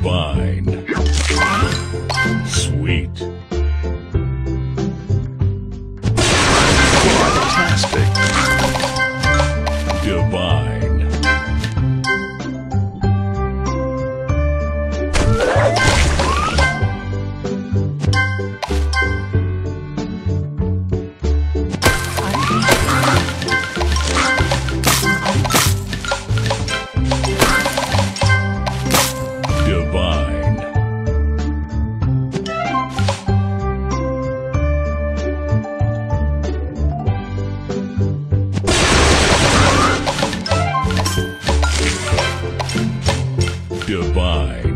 Divine. Sweet. Fantastic. Divine. Divine.